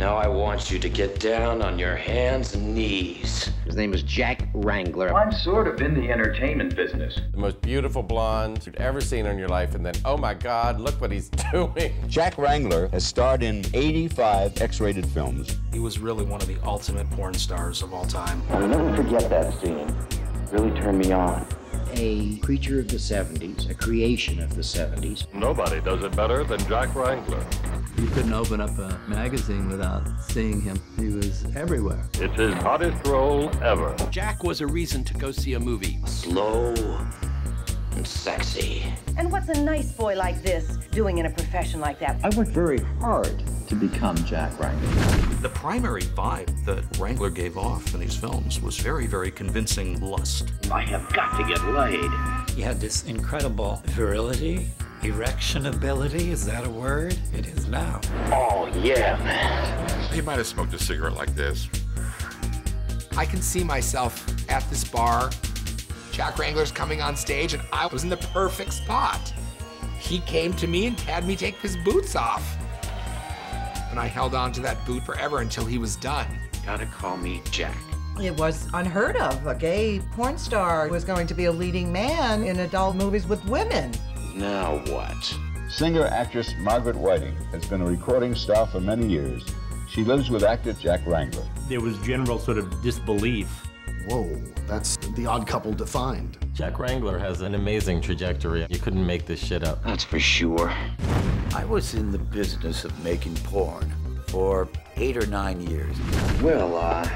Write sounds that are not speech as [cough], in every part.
Now I want you to get down on your hands and knees. His name is Jack Wrangler. I'm sort of in the entertainment business. The most beautiful blonde you've ever seen in your life, and then, oh my God, look what he's [laughs] doing. Jack Wrangler has starred in 85 X-rated films. He was really one of the ultimate porn stars of all time. I'll never forget that scene. It really turned me on. A creature of the 70s, a creation of the 70s. Nobody does it better than Jack Wrangler. You couldn't open up a magazine without seeing him. He was everywhere. It's his hottest role ever. Jack was a reason to go see a movie. Slow and sexy. And what's a nice boy like this doing in a profession like that? I worked very hard to become Jack Wrangler. The primary vibe that Wrangler gave off in these films was very, very convincing lust. I have got to get laid. He had this incredible virility, erection ability. Is that a word? It is now. Oh, yeah, man. He might have smoked a cigarette like this. I can see myself at this bar. Jack Wrangler's coming on stage, and I was in the perfect spot. He came to me and had me take his boots off. And I held on to that boot forever until he was done. Gotta call me Jack. It was unheard of. A gay porn star was going to be a leading man in adult movies with women. Now what? Singer-actress Margaret Whiting has been a recording star for many years. She lives with actor Jack Wrangler. There was general sort of disbelief. Whoa, that's the odd couple defined. Jack Wrangler has an amazing trajectory. You couldn't make this shit up. That's for sure. I was in the business of making porn for eight or nine years. Well, uh...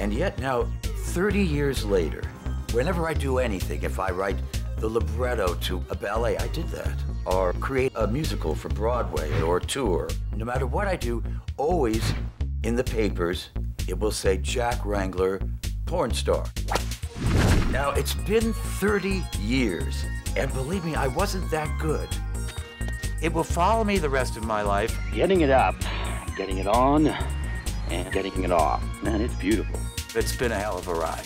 And yet now, 30 years later, whenever I do anything, if I write the libretto to a ballet, I did that. Or create a musical for Broadway or tour. No matter what I do, always in the papers, it will say Jack Wrangler, porn star. Now, it's been 30 years, and believe me, I wasn't that good. It will follow me the rest of my life. Getting it up, getting it on, and getting it off. Man, it's beautiful. It's been a hell of a ride.